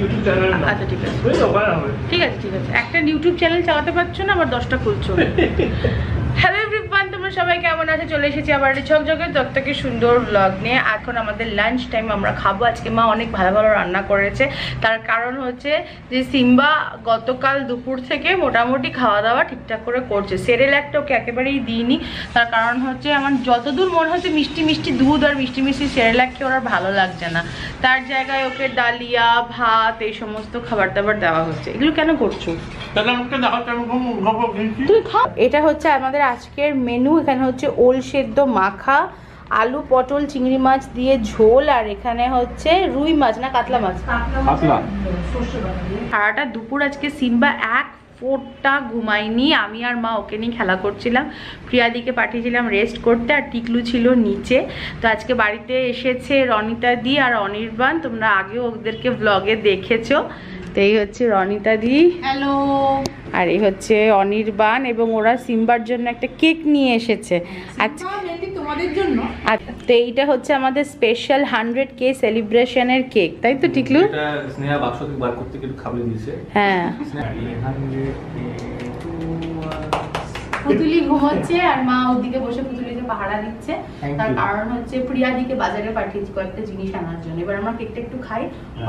YouTube channel আচ্ছা ঠিক আছে। ঠিক আছে ঠিক আছে। একটা ইউটিউব চ্যানেল চালাতে পারছ না আবার দশটা খুলছো। হ্যালো এভরিওয়ান তোমরা সবাই কেমন আছে? চলে এসেছি আবার ঝকঝকে তকতকে সুন্দর ব্লগ নিয়ে। এখন আমাদের লাঞ্চ টাইম আমরা খাব। আজকে মা অনেক ভালো ভালো রান্না করেছে। তার কারণ হচ্ছে যে সিম্বা গতকাল দুপুর থেকে মোটামুটি খাওয়া দাওয়া ঠিকঠাক করে করছে। সেরেল্যাকটা ওকে একেবারেই দিইনি। তার কারণ হচ্ছে আমার যতদূর মনে হচ্ছে মিষ্টি মিষ্টি দুধ আর মিষ্টি মিষ্টি সেরেল্যাককে ওর আর ভালো লাগছে না। তার জায়গায় ওকে ডালিয়া ভাত এই সমস্ত খাবার দাবার দেওয়া হচ্ছে। এগুলো কেন করছ? এটা হচ্ছে আমাদের আজকের মেনু এখানে হচ্ছে ওল সেদ্ধ মাখা আলু পটল চিংড়ি মাছ দিয়ে ঝোল আর এখানে হচ্ছে রুই মাছ না কাতলা মাছ? কাতলা। সারাটা দুপুর আজকে সিম্বা এক ফোরটা ঘুমাইনি আমি আর মা ওকে নিয়ে খেলা করছিলাম। প্রিয়াদিকে পাঠিয়েছিলাম রেস্ট করতে আর টিকলু ছিল নিচে। তো আজকে বাড়িতে এসেছে রনিতা দি আর অনির্বাণ। তোমরা আগেও ওদেরকে ব্লগে দেখেছ। তো এই হচ্ছে রনিতা দি। হ্যালো আর এই হচ্ছে অনির্বাণ এবং ওরা সিম্বার জন্য একটা কেক নিয়ে এসেছে। আচ্ছা। তোমাদের জন্য। তো এইটা হচ্ছে আমাদের স্পেশাল হান্ড্রেড কে সেলিব্রেশনের কেক তাই তো টিকলু? এটা পুতুলি ঘুমোচ্ছে আর মা ওদিকে বসে পুতুলিকে পাহারা দিচ্ছে। তার কারণ হচ্ছে প্রিয়া দিকে বাজারে পাঠিয়েছি কয়েকটা জিনিস আনার জন্য। এবার আমার কেকটা একটু খাই।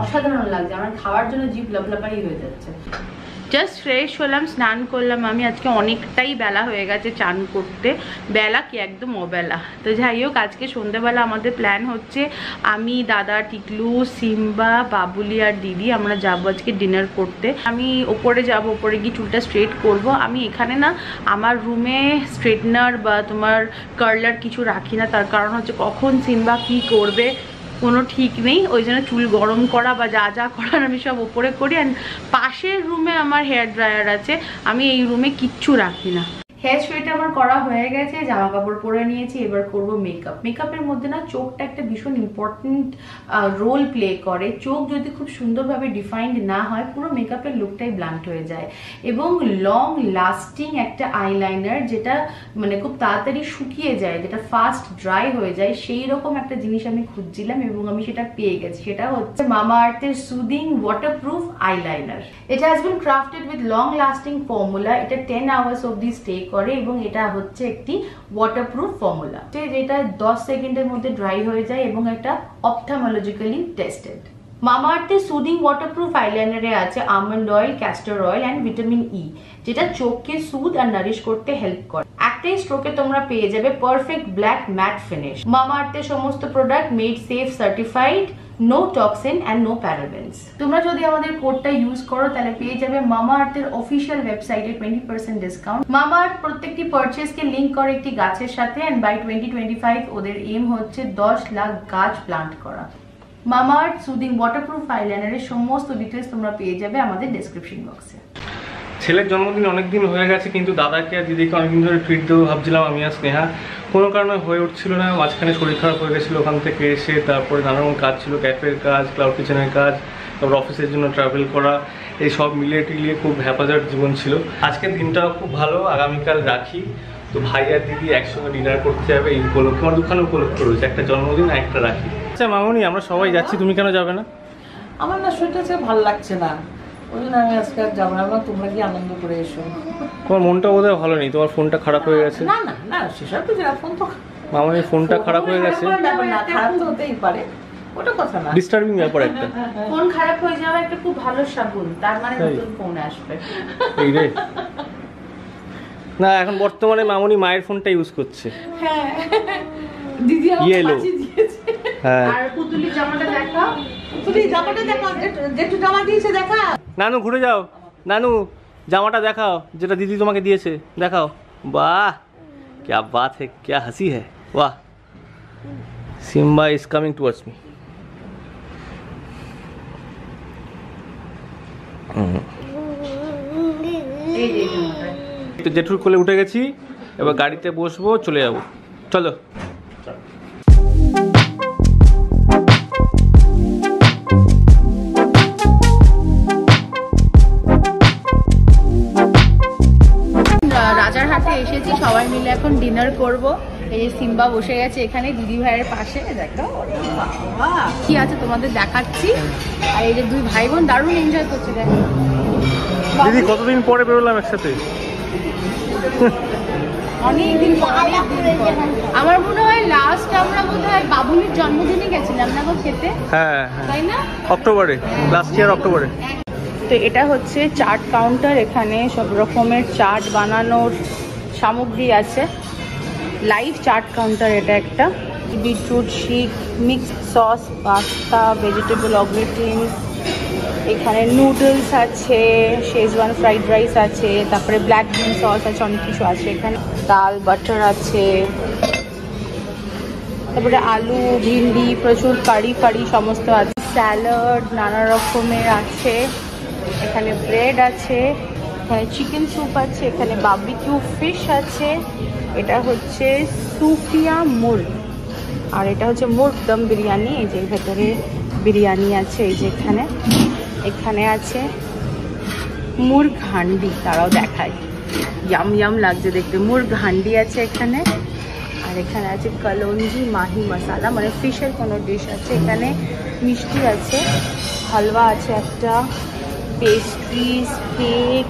অসাধারণ লাগছে। আমার খাওয়ার জন্য জিভ লাপলাপাই হয়ে যাচ্ছে। জাস্ট ফ্রেশ হলাম, স্নান করলাম। আমি আজকে অনেকটাই বেলা হয়ে গেছে চান করতে। বেলা কি একদম অবেলা। তো যাই হোক, আজকে সন্ধ্যেবেলা আমাদের প্ল্যান হচ্ছে আমি, দাদা, টিকলু, সিম্বা, বাবুলি আর দিদি আমরা যাব আজকে ডিনার করতে। আমি ওপরে যাব, ওপরে গিয়ে চুলটা স্ট্রেট করব। আমি এখানে না আমার রুমে স্ট্রেটনার বা তোমার কার্লার কিছু রাখি না। তার কারণ হচ্ছে কখন সিম্বা কি করবে কোনো ঠিক নেই, ওই জন্য চুল গরম করা বা যা যা করার আমি সব ওপরে করি। অ্যান্ড পাশের রুমে আমার হেয়ার ড্রায়ার আছে, আমি এই রুমে কিচ্ছু রাখি না। হেয়ার স্ট্রেট আমার করা হয়ে গেছে জামা কাপড় পরে নিয়েছি, এবার করব মেকআপ মেকআপের মধ্যে না চোখটা একটা ভীষণ ইম্পর্টেন্ট রোল প্লে করে। চোখ যদি খুব সুন্দরভাবে ডিফাইন্ড না হয়, পুরো মেকআপের লুকটাই ব্লান্ট হয়ে যায়। এবং লং লাস্টিং একটা আইলাইনার যেটা মানে খুব তাড়াতাড়ি শুকিয়ে যায়, যেটা ফাস্ট ড্রাই হয়ে যায়, সেই রকম একটা জিনিস আমি খুঁজছিলাম এবং আমি সেটা পেয়ে গেছি। সেটা হচ্ছে মামা আর্থের সুদিং ওয়াটারপ্রুফ আইলাইনার এটা has been crafted with long lasting formula এটা ten hours of the stay করে এবং এটা হচ্ছে একটি ওয়াটারপ্রুফ ফর্মুলা যেটা দশ সেকেন্ডের মধ্যে ড্রাই হয়ে যায় এবং এটা অপথামোলজিক্যালি টেস্টেড মামাআর্থের সুদিং ওয়াটারপ্রুফ আইলাইনারে আছে almond oil castor oil and vitamin E যেটা চোখকে সুদ আর নারিশ করতে হেল্প করে। একটাই স্ট্রোকে তোমরা পেয়ে যাবে পারফেক্ট ব্ল্যাক ম্যাট ফিনিশ মামাআর্থের সমস্ত product made safe certified no toxin and no parabens তোমরা যদি আমাদের কোডটা ইউজ করো তাহলে পেয়ে যাবে মামা আর্থের অফিসিয়াল ওয়েবসাইটে twenty percent discount Mamaearth প্রত্যেকটি পারচেসকে লিঙ্ক করে একটি গাছের সাথে and by twenty twenty five ওদের এম হচ্ছে দশ লাখ গাছ প্লান্ট করা। মামা আর্থ সুদিং ওয়াটারপ্রুফ আইলাইনারের সমস্ত ডিটেলস তোমরা পেয়ে যাবে আমাদের ডেসক্রিপশন বক্সে ছেলের জন্মদিন অনেকদিন হয়ে গেছে কিন্তু দাদাকে আর দিদিকে অনেকদিন ধরে ট্রিট দেবো ভাবছিলাম আমি আর স্নেহা। কোনো কারণে হয়ে উঠছিল না মাঝখানে শরীর খারাপ হয়ে গেছিল ওখান থেকে এসে তারপরে নানা রকম কাজ ছিল ক্যাফের কাজ ক্লাউড কিচেনের কাজ তারপর অফিসের জন্য ট্রাভেল করা এই সব মিলিয়ে টিলিয়ে খুব হ্যাপাজার জীবন ছিল। আজকের দিনটাও খুব ভালো আগামীকাল রাখি। তো ভাই আর দিদি একসঙ্গে ডিনার করতে যাবে এই উপলক্ষে আমার দুখানে উপলক্ষ রয়েছে একটা জন্মদিন আর একটা রাখি। আচ্ছা মামনি আমরা সবাই যাচ্ছি তুমি কেন যাবে না? আমার না শরীরটা ভালো লাগছে না। ওই আমি আজকে আর যাব না বললাম, তোমরা কি আনন্দ করে এসো। তোমার মনটা বোধহয় ভালো নেই? তোমার ফোনটা খারাপ হয়ে গেছে? না না না সেসব কিছু না ফোন তো মামনির ফোনটা খারাপ হয়ে গেছে? ব্যাপার না খারাপ তো হতেই পারে ওটা কথা না। ডিস্টার্বিং ব্যাপার একটা। ফোন খারাপ হয়ে যাওয়া একটা খুব ভালো সাবুন তার মানে নতুন ফোন আসবে। এই রে। না এখন বর্তমানে মামনি মায়ের ফোনটা ইউজ করছে। হ্যাঁ। দিদি আমাকে. দিয়েছে। হ্যাঁ আর পুতুলির জামাটা দেখা তুমি জামাটা দেখো যে- যেটু জামা দিয়েছে দেখা নানু ঘুরে যাও নানু জামাটা দেখাও যেটা দিদি তোমাকে দিয়েছে দেখাও বাহ क्या बात है क्या हंसी है वाह Simba is coming towards me এই যে এই জামাটা। তো জেঠুর কোলে উঠে গেছি এবার গাড়িতে বসবো চলে যাবো চলো ডিনার করব। এই যে সিম্বা বসে গেছে এখানে দিদি ভাইয়ের পাশে। দেখো কি আছে তোমাদের দেখাচ্ছি। আর এই যে দুই ভাই বোন দারুণ এনজয় করছে দেখো। দিদি কতদিন পরে বেরোলাম একসাথে? অনেকদিন। আমার মনে হয় লাস্ট আমরা বোধ হয় বাবুলির জন্মদিনে গেছিলাম না গো খেতে। হ্যাঁ হ্যাঁ তাই না? অক্টোবরে লাস্ট ইয়ার অক্টোবরে। তো এটা হচ্ছে চাট কাউন্টার এখানে সব রকমের চাট বানানোর সামগ্রী আছে। লাইভ চাট কাউন্টার এটা একটা। বিটরুট শিক মিক্সড সস পাস্তা ভেজিটেবল অগ্রেটিংস এখানে নুডলস আছে শেজওয়ান ফ্রাইড রাইস আছে, তারপরে ব্ল্যাক বিন সস আছে, অনেক কিছু আছে এখানে। ডাল বাটার আছে। তারপরে আলু, ভিন্ডি, প্রচুর কারি ফাড়ি সমস্ত আছে। স্যালাড নানা রকমের আছে। এখানে ব্রেড আছে, এখানে চিকেন স্যুপ আছে, এখানে বাবিকিউ ফিশ আছে। এটা হচ্ছে সুফিয়া মুর আর এটা হচ্ছে মুর দম বিরিয়ানি, এই যে ভেতরে বিরিয়ানি আছে, এই যে এখানে। এখানে আছে মুরগ হান্ডি, তারাও দেখায়। ইয়াম ইয়াম লাগছে দেখতে। মুরগ হান্ডি আছে এখানে। আর এখানে আছে কলঞ্জি মাহি মশালা মানে ফিশের কোনো ডিশ আছে। এখানে মিষ্টি আছে হালুয়া আছে একটা, পেস্ট্রিজ, কেক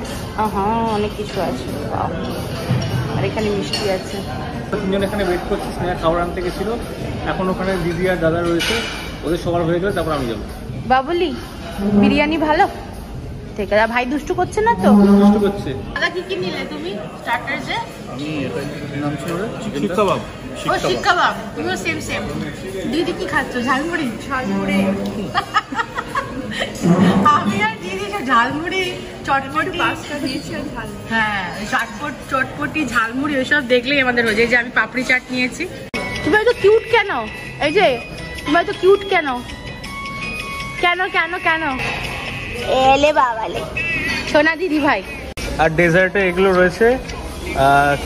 হ্যাঁ অনেক কিছু আছে! আর এখানে মিষ্টি আছে। তিনজন এখানে ওয়েট করছি স্নেহা খাবার আনতে গেছিল। এখন ওখানে দিদি আর দাদা রয়েছে ওদের সবার হয়ে গেলে তারপর আমি যাব। বাবুলি বিরিয়ানি ভালো? ঠিক আছে। ভাই দুষ্টু করছে না তো? কষ্ট করছে। দাদা কি কি নিলে তুমি? স্টার্টার্সে আমি নাম ছিল শিক কাবাব ও শিক কাবাব তুমিও সেম সেম দিদি কি খাচ্ছ? ঝালমুড়ি? ঝালমুড়ি। আমি আর ঝালমুড়ি চটপটি। পাস্তা দিয়েছি হ্যাঁ চটপট চটপটি ঝালমুড়ি ওইসব দেখলেই আমাদের হয়ে যায় যে আমি পাপড়ি চাট নিয়েছি। তুমি এত কিউট কেন? এই যে তুমি এত কিউট কেন? কেন কেন কেন? এলে বাবালে সোনা দিদি ভাই। আর ডেজার্টে এগুলো রয়েছে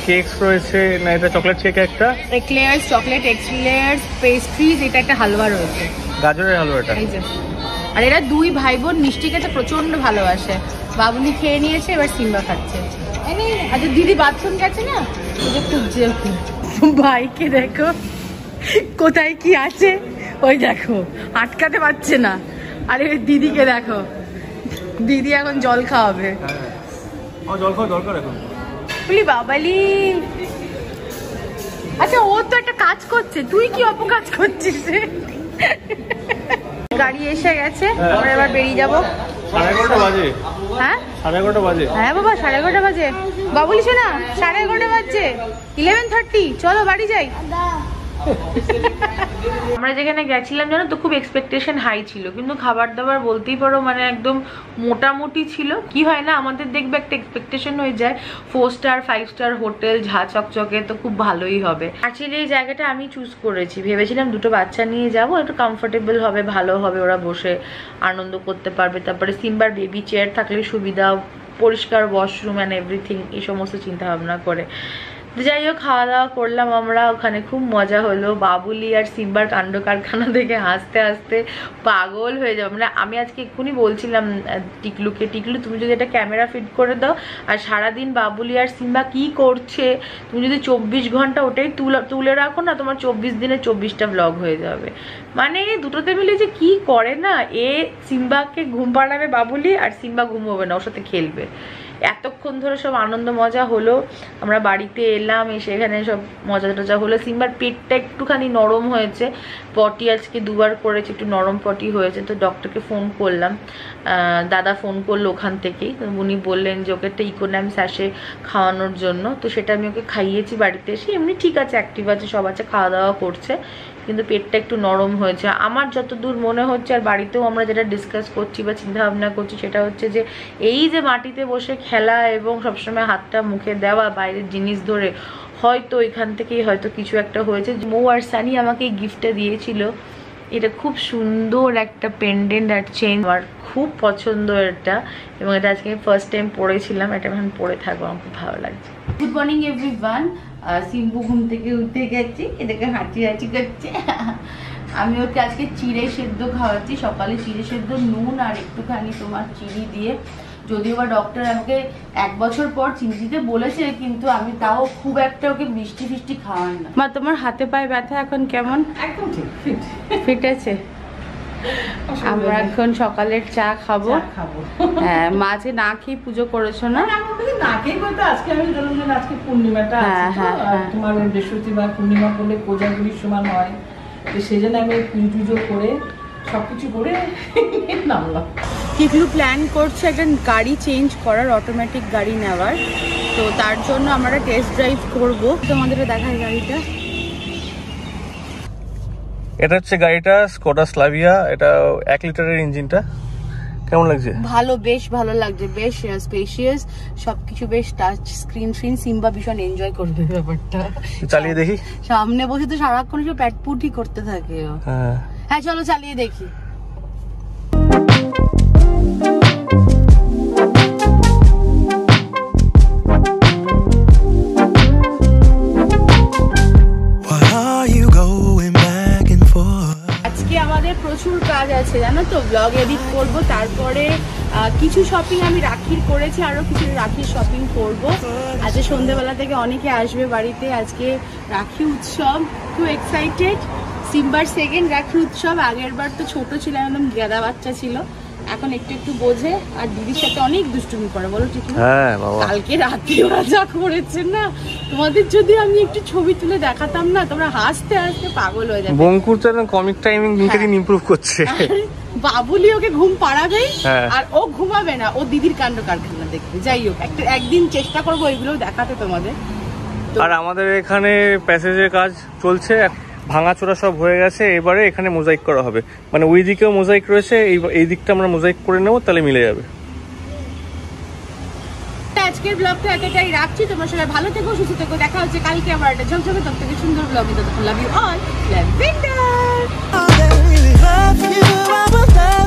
কেকস রয়েছে না এটা চকলেট কেক একটা? এক্লেয়ার্স চকলেট এক্সলেয়ার্স পেস্ট্রিজ এটা একটা হালুয়া রয়েছে। গাজরের হালুয়াটা। এই যে। আর এরা দুই ভাই বোন মিষ্টি খেতে প্রচণ্ড ভালোবাসে। বাবুনি খেয়ে নিয়েছে এবার সিম্বা খাচ্ছে। দিদি বাথরুম গেছে না যে খুঁজছে ভাইকে দেখো কোথায় কি আছে ওই দেখো আটকাতে পারছে না। আরে দিদিকে দেখো দিদি এখন জল খাওয়াবে। আমার জল খাওয়া দরকার এখন। বলি বাবালি। আচ্ছা ও তো একটা কাজ করছে তুই কি অপকাজ করছিস? গাড়ি এসে গেছে আমরা এবার বেরিয়ে যাব। হ্যাঁ? হ্যাঁ বাবা সাড়ে এগারোটা বাজে। বাবুলি শোনা সাড়ে এগারোটা বাজছে। ইলেভেন থার্টি চলো বাড়ি যাই। আমরা যেখানে গেছিলাম জানো তো, খুব এক্সপেকটেশন হাই ছিল। কিন্তু খাবার দাবার বলতেই পারো মানে একদম মোটামুটি ছিল। কি হয় না, আমাদের দেখবে একটা এক্সপেকটেশন হয়ে যায় four star five star hotel ঝা চকচকে, তো খুব ভালোই হবে। অ্যাকচুয়ালি এই জায়গাটা আমি চুজ করেছি। ভেবেছিলাম দুটো বাচ্চা নিয়ে যাব, একটু কমফোর্টেবল হবে, ভালো হবে, ওরা বসে আনন্দ করতে পারবে। তারপরে সিম্বার বেবি চেয়ার থাকলে সুবিধা, পরিষ্কার ওয়াশরুম অ্যান্ড এভরিথিং এই সমস্ত চিন্তা ভাবনা করে। যাই হোক খাওয়া দাওয়া করলাম আমরা। ওখানে খুব মজা হলো। বাবুলি আর সিম্বার কাণ্ড কারখানা দেখে হাসতে হাসতে পাগল হয়ে যাব। মানে আমি আজকে এক্ষুনি বলছিলাম, টিকলুকে, টিকলু, তুমি যদি এটা ক্যামেরা ফিট করে দাও আর সারাদিন বাবুলি আর সিম্বা কি করছে? তুমি যদি চব্বিশ ঘণ্টা ওটাই তুলে তুলে রাখো না, তোমার চব্বিশ দিনে চব্বিশটা ব্লগ হয়ে যাবে। মানে দুটোতে মিলে যে কি করে না? এ সিম্বাকে ঘুম পাড়াবে বাবুলি আর সিম্বা ঘুমোবে না, ওর সাথে খেলবে। এতক্ষণ ধরে সব আনন্দ মজা হলো, আমরা বাড়িতে এলাম, এসে এখানে সব মজা টজা হলো। সিম্বার পেটটা একটুখানি নরম হয়েছে, পটি আজকে দুবার করেছে, একটু নরম পটি হয়েছে, তো ডক্টরকে ফোন করলাম। দাদা ফোন করল ওখান থেকেই উনি বললেন যে ওকে একটা ইকোনামিক্স আসে খাওয়ানোর জন্য, তো সেটা আমি ওকে খাইয়েছি বাড়িতে এসে, এমনি ঠিক আছে অ্যাক্টিভ আছে, সব আছে খাওয়া দাওয়া করছে। কিন্তু পেটটা একটু নরম হয়েছে। আমার যতদূর মনে হচ্ছে আর বাড়িতেও আমরা যেটা ডিসকাস করছি বা চিন্তা ভাবনা করছি সেটা হচ্ছে যে, এই যে মাটিতে বসে খেলা এবং সবসময় হাতটা মুখে দেওয়া, বাইরের জিনিস ধরে, হয়তো এখান থেকেই হয়তো কিছু একটা হয়েছে। মৌ আর সানি আমাকে গিফটটা দিয়েছিল। এটা খুব সুন্দর একটা পেন্ডেন্ট আর চেন আমার খুব পছন্দ এটা এবং এটা আজকে ফার্স্ট টাইম পরেছিলাম এটা এখন পরে থাকব, আমার খুব ভালো লাগছে। গুড মর্নিং এভরিওয়ান সিম্বু ঘুম থেকে উঠে গেছে এটাকে হাঁচি হাঁচি করছে। আমি ওকে আজকে চিড়ে সেদ্ধ খাওয়াচ্ছি, সকালে চিড়ে সেদ্ধ নুন আর একটুখানি তোমার চিনি দিয়ে। যদিও বা ডক্টর আমাকে এক বছর পর চিনি দিতে বলেছে কিন্তু আমি তাও খুব একটা ওকে মিষ্টি ফিষ্টি খাওয়াই না। মা তোমার হাতে পায়ে ব্যথা এখন কেমন? একদম ঠিক ফিট ফিট আছে? আমরা এখন সকালের চা খাব। খাব। হ্যাঁ মাঝে না খেয়ে পুজো করেছ না? ওটাকে নাকেই আজকে আমি ধরুন যে আজকে পূর্ণিমাটা হ্যাঁ, হ্যাঁ, হ্যাঁ। তোমার বৃহস্পতিবার পূর্ণিমা করলে কোজাগুলির সমান হয়। তো সেই জন্য আমি পুজো টুজো করে সবকিছু করে নামলাম। টিকলু প্ল্যান করছে একটা গাড়ি চেঞ্জ করার অটোমেটিক গাড়ি নেওয়ার। তো তার জন্য আমরা টেস্ট ড্রাইভ করব। তোমাদের দেখায় গাড়িটা। এটা হচ্ছে গাড়িটা স্কোডা স্লাভিয়া এটা এক লিটারের ইঞ্জিনটা। কেমন লাগছে? ভালো বেশ ভালো লাগছে বেশ স্পেশিয়াস সবকিছু বেশ টাচ স্ক্রিন স্ক্রিন সিম্বা ভীষণ এনজয় করবে ব্যাপারটা। চালিয়ে দেখি। সামনে বসে তো সারাক্ষণ সব প্যাটপুটি করতে থাকে ও। হ্যাঁ। হ্যাঁ চলো চালিয়ে দেখি। কিছু শপিং আমি রাখির করেছি আরও কিছু রাখির শপিং করব। আজকে সন্ধ্যেবেলা থেকে অনেকে আসবে বাড়িতে আজকে রাখি উৎসব। খুব এক্সাইটেড সিম্বার সেকেন্ড রাখি উৎসব। আগের বার তো ছোট ছিল একদম গেদা বাচ্চা ছিল। এখন একটু একটু বোঝে। আর দিদির সাথে অনেক দুষ্টুমি করে বলো ঠিক হ্যাঁ কালকে রাতে ওরা যা করেছে না? তোমাদের যদি আমি একটু ছবি তুলে দেখাতাম না তোমরা হাসতে হাসতে পাগল হয়ে যাবে। বঙ্কুর তো কমিক টাইমিং দিন ইমপ্রুভ করছে। বাবুলি ওকে ঘুম পাড়াবেই হ্যাঁ। আর ও ঘুমাবে না। ও দিদির কাণ্ড কারখানা দেখবে। যাই হোক একটা একদিন চেষ্টা করব ওইগুলো দেখাতে তোমাদের। আর আমাদের এখানে প্যাসেজের কাজ চলছে ভাঙাচোরা সব হয়ে গেছে এবারে এখানে মোজাইক করা হবে। মানে ওই দিকেও মোজাইক রয়েছে এই দিকটা আমরা মোজাইক করে নেব তাহলে মিলে যাবে। আজকের ব্লগটা এতটাই রাখছি। তোমার সবাই ভালো থেকো সুস্থ থেকো দেখা হচ্ছে কালকে আবার একটা ঝকঝকে তক থেকে সুন্দর blog love you all love love you, I will love you